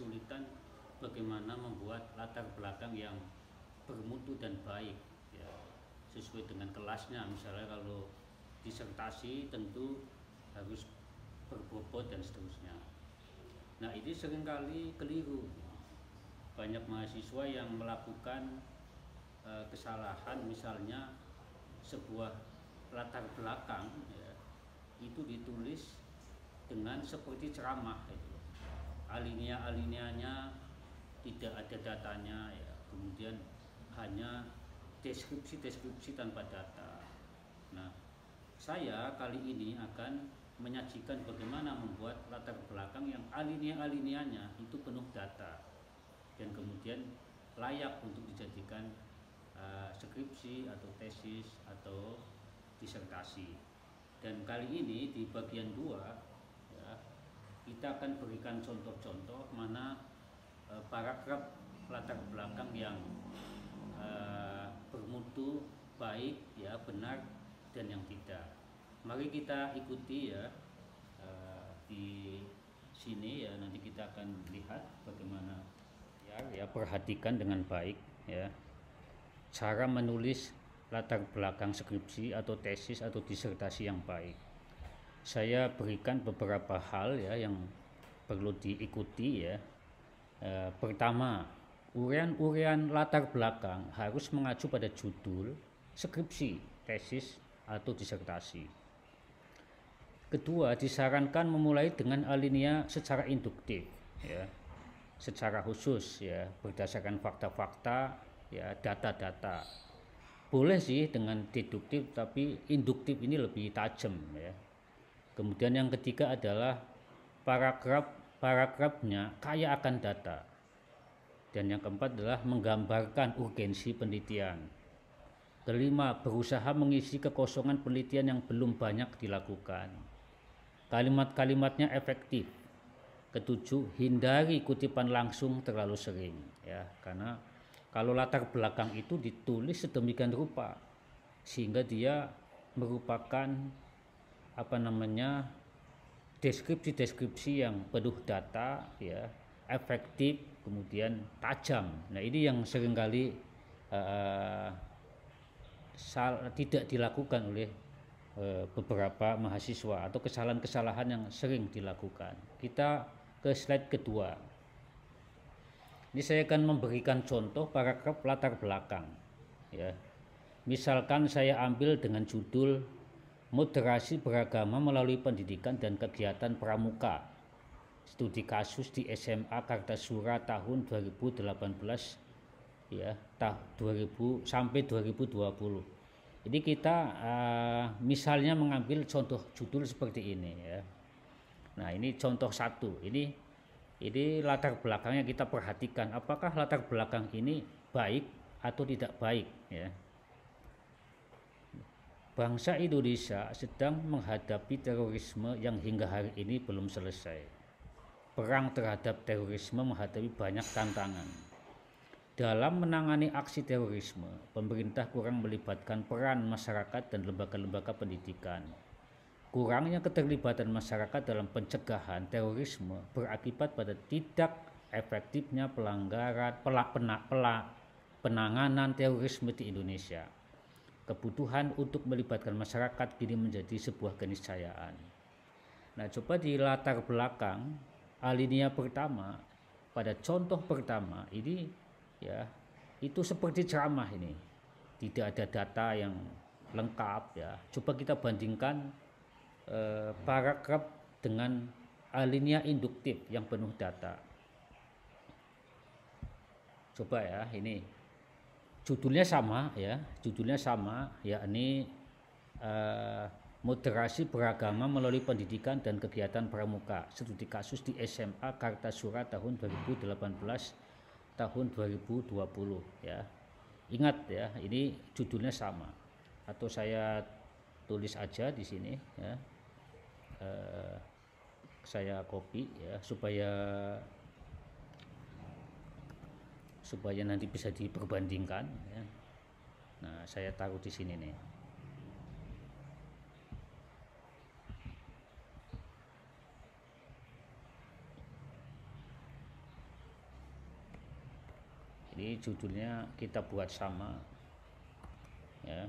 kesulitan bagaimana membuat latar belakang yang bermutu dan baik ya, sesuai dengan kelasnya misalnya kalau disertasi tentu harus berbobot dan seterusnya. Nah ini sering kali keliru. Banyak mahasiswa yang melakukan uh, kesalahan misalnya sebuah latar belakang ya, itu ditulis dengan seperti ceramah itu alinea alineanya tidak ada datanya ya kemudian hanya deskripsi-deskripsi tanpa data. Nah, saya kali ini akan menyajikan bagaimana membuat latar belakang yang alinea-alineanya itu penuh data dan kemudian layak untuk dijadikan uh, skripsi atau tesis atau disertasi. Dan kali ini di bagian dua ya, kita akan berikan contoh-contoh mana uh, paragraf latar belakang yang uh, bermutu baik ya benar dan yang tidak. Mari kita ikuti ya uh, di sini ya nanti kita akan lihat bagaimana ya ya perhatikan dengan baik ya. Cara menulis latar belakang skripsi atau tesis atau disertasi yang baik saya berikan beberapa hal ya yang perlu diikuti ya e, pertama Urian-urian latar belakang harus mengacu pada judul, skripsi, tesis, atau disertasi. Kedua, disarankan memulai dengan alinea secara induktif, ya, secara khusus, ya, berdasarkan fakta-fakta, ya, data-data. Boleh sih dengan deduktif, tapi induktif ini lebih tajam, ya. Kemudian yang ketiga adalah paragraf paragrafnya kaya akan data dan yang keempat adalah menggambarkan urgensi penelitian. Kelima, berusaha mengisi kekosongan penelitian yang belum banyak dilakukan. Kalimat-kalimatnya efektif. Ketujuh, hindari kutipan langsung terlalu sering ya, karena kalau latar belakang itu ditulis sedemikian rupa sehingga dia merupakan apa namanya deskripsi-deskripsi yang penuh data ya, efektif kemudian tajam. Nah ini yang sering kali uh, sal, tidak dilakukan oleh uh, beberapa mahasiswa atau kesalahan-kesalahan yang sering dilakukan. Kita ke slide kedua. Ini saya akan memberikan contoh paragraf latar belakang. Ya. Misalkan saya ambil dengan judul Moderasi beragama melalui pendidikan dan kegiatan pramuka. Studi kasus di SMA Kartasura tahun 2018 ya tah 2000 sampai 2020 jadi kita uh, misalnya mengambil contoh judul seperti ini ya. Nah ini contoh satu. Ini ini latar belakangnya kita perhatikan. Apakah latar belakang ini baik atau tidak baik ya bangsa Indonesia sedang menghadapi terorisme yang hingga hari ini belum selesai perang terhadap terorisme menghadapi banyak tantangan. Dalam menangani aksi terorisme, pemerintah kurang melibatkan peran masyarakat dan lembaga-lembaga pendidikan. Kurangnya keterlibatan masyarakat dalam pencegahan terorisme berakibat pada tidak efektifnya pelanggaran pelak penak pelak penanganan terorisme di Indonesia. Kebutuhan untuk melibatkan masyarakat kini menjadi sebuah keniscayaan. Nah, coba di latar belakang alinea pertama pada contoh pertama ini ya itu seperti ceramah ini. Tidak ada data yang lengkap ya. Coba kita bandingkan eh, paragraf dengan alinea induktif yang penuh data. Coba ya ini judulnya sama ya. Judulnya sama yakni eh, moderasi beragama melalui pendidikan dan kegiatan pramuka. Studi kasus di SMA Kartasura tahun 2018 tahun 2020 ya. Ingat ya ini judulnya sama. Atau saya tulis aja di sini ya. Eh, saya copy ya supaya supaya nanti bisa diperbandingkan ya. nah saya taruh di sini nih jadi judulnya kita buat sama ya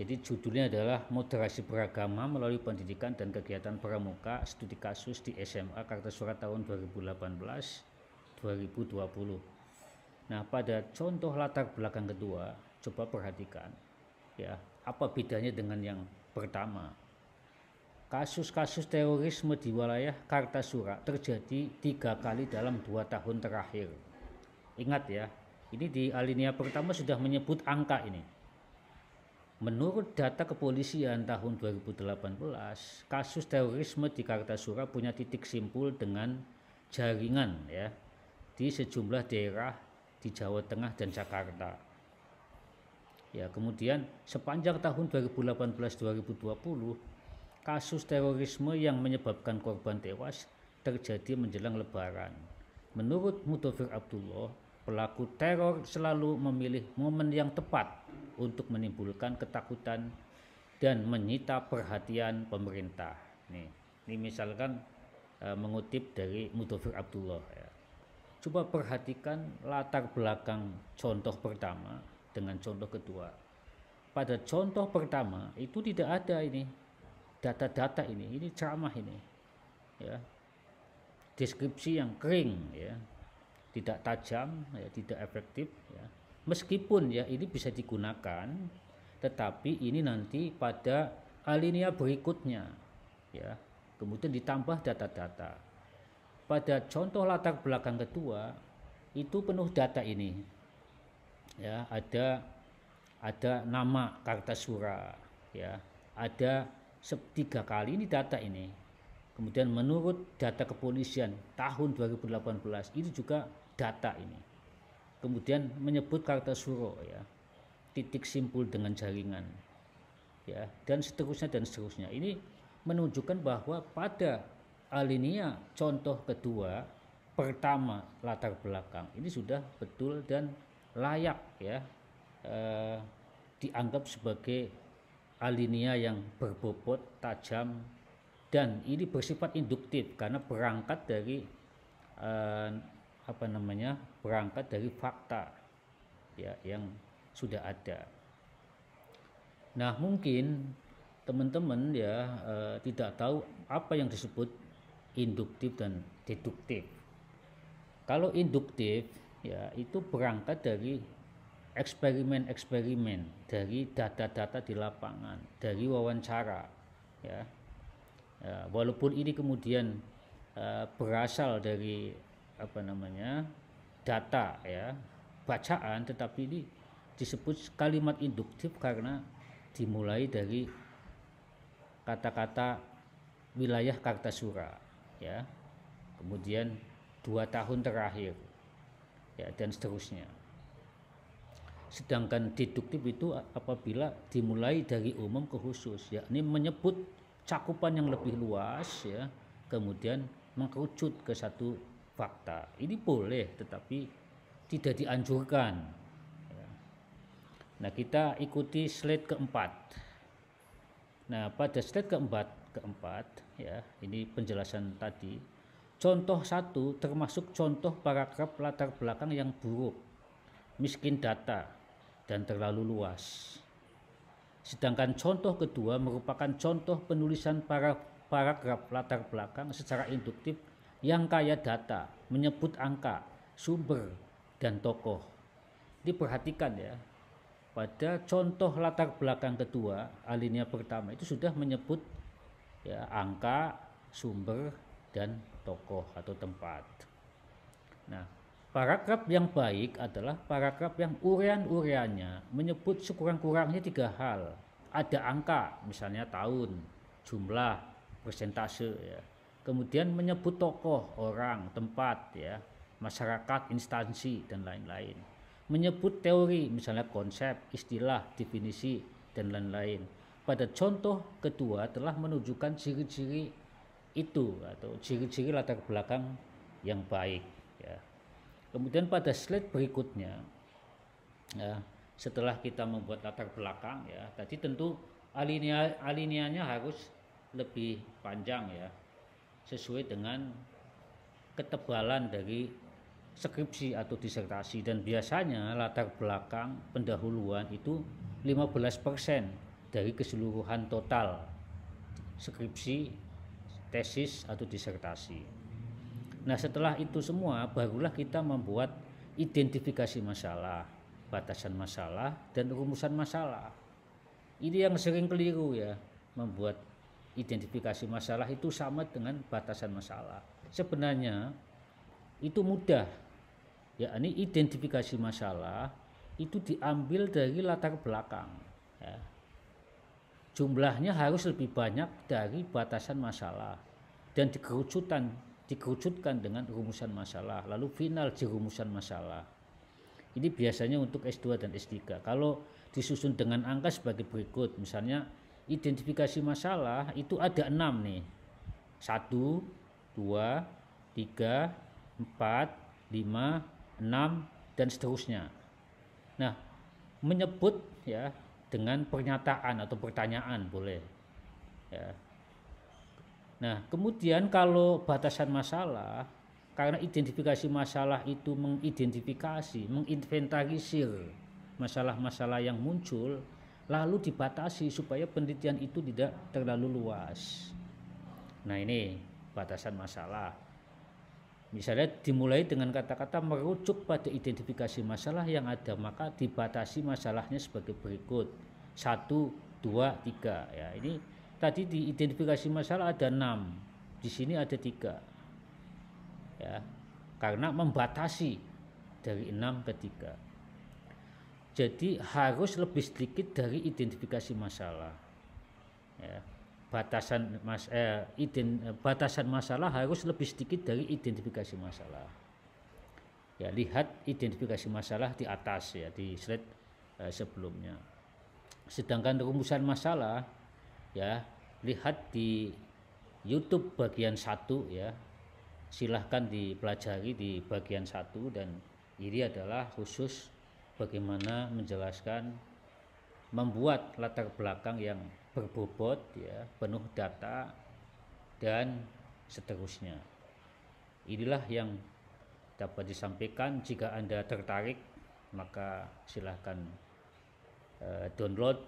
jadi judulnya adalah moderasi beragama melalui pendidikan dan kegiatan pramuka studi kasus di SMA Kartasura tahun 2018 2020 nah pada contoh latar belakang kedua coba perhatikan ya apa bedanya dengan yang pertama kasus-kasus terorisme di wilayah Kartasura terjadi tiga kali dalam dua tahun terakhir. Ingat ya, ini di alinea pertama sudah menyebut angka ini. Menurut data kepolisian tahun 2018, kasus terorisme di Kartasura punya titik simpul dengan jaringan ya di sejumlah daerah di Jawa Tengah dan Jakarta. Ya, kemudian sepanjang tahun 2018-2020 kasus terorisme yang menyebabkan korban tewas terjadi menjelang lebaran. Menurut Mudofir Abdullah, pelaku teror selalu memilih momen yang tepat untuk menimbulkan ketakutan dan menyita perhatian pemerintah. Nih, ini misalkan e, mengutip dari Mudofir Abdullah ya. Coba perhatikan latar belakang contoh pertama dengan contoh kedua. Pada contoh pertama itu tidak ada ini data-data ini ini ceramah ini ya deskripsi yang kering ya tidak tajam ya tidak efektif ya meskipun ya ini bisa digunakan tetapi ini nanti pada alinea berikutnya ya. Kemudian ditambah data-data. Pada contoh latar belakang kedua itu penuh data ini. Ya ada ada nama Kartasura ya. Ada tiga kali ini data ini. Kemudian menurut data kepolisian tahun 2018 itu juga data ini kemudian menyebut Kartasuro ya. Titik simpul dengan jaringan ya dan seterusnya dan seterusnya. Ini menunjukkan bahwa pada alinea contoh kedua pertama latar belakang ini sudah betul dan layak ya eh, dianggap sebagai alinea yang berbobot tajam dan ini bersifat induktif karena berangkat dari eh, apa namanya berangkat dari fakta ya yang sudah ada. Nah mungkin teman-teman ya eh, tidak tahu apa yang disebut induktif dan deduktif. Kalau induktif ya itu berangkat dari eksperimen-eksperimen dari data-data di lapangan, dari wawancara, ya. ya walaupun ini kemudian uh, berasal dari apa namanya data, ya, bacaan, tetapi ini disebut kalimat induktif karena dimulai dari kata-kata wilayah Kartasura, ya, kemudian dua tahun terakhir, ya, dan seterusnya. Sedangkan deduktif itu apabila dimulai dari umum ke khusus, yakni menyebut cakupan yang lebih luas ya, kemudian mengkerucut ke satu fakta. Ini boleh tetapi tidak dianjurkan. Ya. Nah, kita ikuti slide keempat. Nah, pada slide keempat, keempat ya, ini penjelasan tadi. Contoh satu termasuk contoh paragraf latar belakang yang buruk, miskin data, dan terlalu luas. Sedangkan contoh kedua merupakan contoh penulisan para paragraf latar belakang secara induktif yang kaya data, menyebut angka, sumber, dan tokoh. Diperhatikan ya, pada contoh latar belakang kedua, alinea pertama itu sudah menyebut ya angka, sumber, dan tokoh atau tempat. Nah, Paragraf yang baik adalah paragraf yang urean-ureannya menyebut sekurang-kurangnya tiga hal. Ada angka, misalnya tahun, jumlah, persentase ya. Kemudian menyebut tokoh, orang, tempat ya, masyarakat, instansi dan lain-lain. Menyebut teori, misalnya konsep, istilah, definisi dan lain-lain. Pada contoh kedua telah menunjukkan ciri-ciri itu atau ciri-ciri latar belakang yang baik ya. Kemudian pada slide berikutnya, ya, setelah kita membuat latar belakang, ya, tadi tentu alinea alineanya harus lebih panjang ya, sesuai dengan ketebalan dari skripsi atau disertasi dan biasanya latar belakang pendahuluan itu 15% dari keseluruhan total skripsi, tesis atau disertasi. Nah, setelah itu semua barulah kita membuat identifikasi masalah, batasan masalah dan rumusan masalah. Ini yang sering keliru ya, membuat identifikasi masalah itu sama dengan batasan masalah. Sebenarnya itu mudah. Ya, ini identifikasi masalah itu diambil dari latar belakang. Ya. Jumlahnya harus lebih banyak dari batasan masalah dan dikerucutan dikerucutkan dengan rumusan masalah lalu final di rumusan masalah ini biasanya untuk S2 dan S3 kalau disusun dengan angka sebagai berikut misalnya identifikasi masalah itu ada enam nih. Satu dua tiga empat lima enam dan seterusnya. Nah menyebut ya dengan pernyataan atau pertanyaan boleh ya. Nah, kemudian kalau batasan masalah, karena identifikasi masalah itu mengidentifikasi, menginventarisir masalah-masalah yang muncul, lalu dibatasi supaya penelitian itu tidak terlalu luas. Nah, ini batasan masalah. Misalnya dimulai dengan kata-kata merujuk pada identifikasi masalah yang ada, maka dibatasi masalahnya sebagai berikut. Satu, dua, tiga. Ya, ini tadi diidentifikasi masalah ada enam di sini ada tiga ya karena membatasi dari enam ke tiga jadi harus lebih sedikit dari identifikasi masalah. Ya batasan mas eh, ident, batasan masalah harus lebih sedikit dari identifikasi masalah. Ya lihat identifikasi masalah di atas ya di slide eh, sebelumnya. Sedangkan rumusan masalah ya lihat di YouTube bagian satu ya. Silahkan dipelajari di bagian satu dan ini adalah khusus bagaimana menjelaskan membuat latar belakang yang berbobot ya penuh data dan seterusnya. Inilah yang dapat disampaikan. Jika anda tertarik maka silahkan uh, download